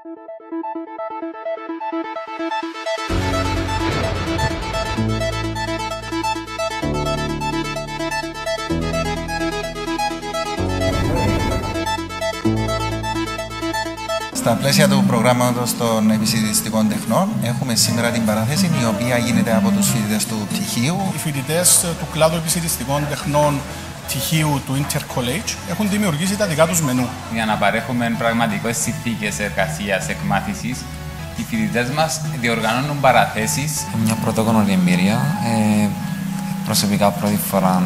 Στα πλαίσια του προγράμματος των επιστημιστικών τεχνών, έχουμε σήμερα την παράθεση η οποία γίνεται από τους φοιτητές του πτυχίου. Οι φοιτητές του κλάδου επιστημιστικών τεχνών πτυχίου του Inter College έχουν δημιουργήσει τα δικά τους μενού. Για να παρέχουμε πραγματικές συνθήκες εργασίας, εκμάθησης, οι φοιτητές μας διοργανώνουν παραθέσεις. Μια πρωτόγνωρη εμπειρία. Ε, προσωπικά πρώτη φορά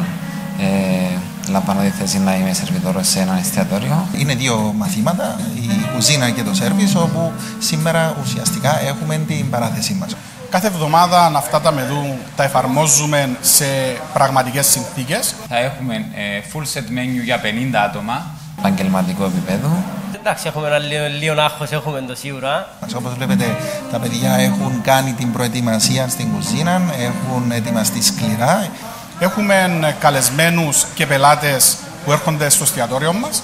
ε, λαμβάνω τη θέση να είμαι σερβιτόρος σε ένα εστιατόριο. Είναι δύο μαθήματα, η κουζίνα και το σερβις, όπου σήμερα ουσιαστικά έχουμε την παράθεσή μας. Κάθε εβδομάδα αυτά τα μεδού τα εφαρμόζουμε σε πραγματικές συνθήκες. Θα έχουμε ε, full set menu για 50 άτομα. Επαγγελματικό επίπεδο. Εντάξει, έχουμε ένα λίγο, λίγο άγχος, έχουμε το σίγουρα. Όπως βλέπετε, τα παιδιά έχουν κάνει την προετοιμασία στην κουζίνα, έχουν ετοιμαστεί σκληρά. Έχουμε καλεσμένους και πελάτες που έρχονται στο εστιατόριο μας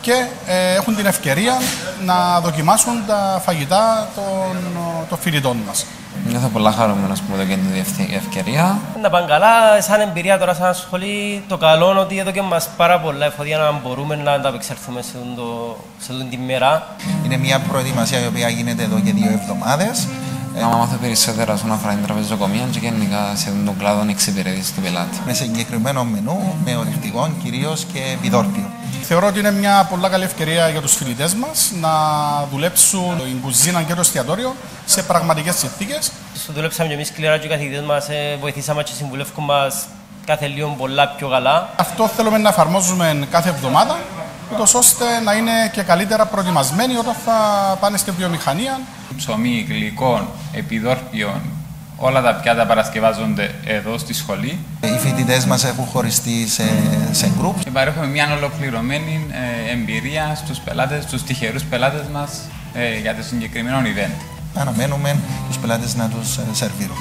και ε, έχουν την ευκαιρία να δοκιμάσουν τα φαγητά των, των φοιτητών μας. Νιώθω πολλά χαρούμενος που μου δίνει την ευκαιρία. Να πάνε καλά, σαν εμπειρία τώρα σαν σχολή, το καλό είναι ότι εδώ και μας πάρα πολλά εφόδια να μπορούμε να ανταπεξέλθουμε σε, το, σε αυτή τη μέρα. Είναι μια προετοιμασία η οποία γίνεται εδώ και δύο εβδομάδες. Να μάθω περισσότερα όσον αφορά την τραπεζοκομεία και γενικά σε τον κλάδο εξυπηρέτηση του πελάτη. Με συγκεκριμένο μενού, με ορεικτικό κυρίως και επιδόρπιο. Θεωρώ ότι είναι μια πολύ καλή ευκαιρία για τους φοιτητέ μας να δουλέψουν την κουζίνα και το εστιατόριο σε πραγματικές συνθήκες. Δουλέψαμε και εμείς σκληρά και οι καθηγητές μας βοηθήσαμε και συμβουλεύουν μας κάθε λίγο πολλά πιο καλά. Αυτό θέλουμε να εφαρμόζουμε κάθε εβδομάδα, ούτως ώστε να είναι και καλύτερα προετοιμασμένοι όταν θα πάνε στη βιομηχανία. Ψωμί, γλυκών, επιδόρπιων, όλα τα πιάτα παρασκευάζονται εδώ στη σχολή. Οι φοιτητές μας έχουν χωριστεί σε, σε group. Και παρέχουμε μια ολοκληρωμένη ε, εμπειρία στους πελάτες, στους τυχερούς πελάτες μας ε, για το συγκεκριμένο event. Αναμένουμε τους πελάτες να τους σερβίρουν.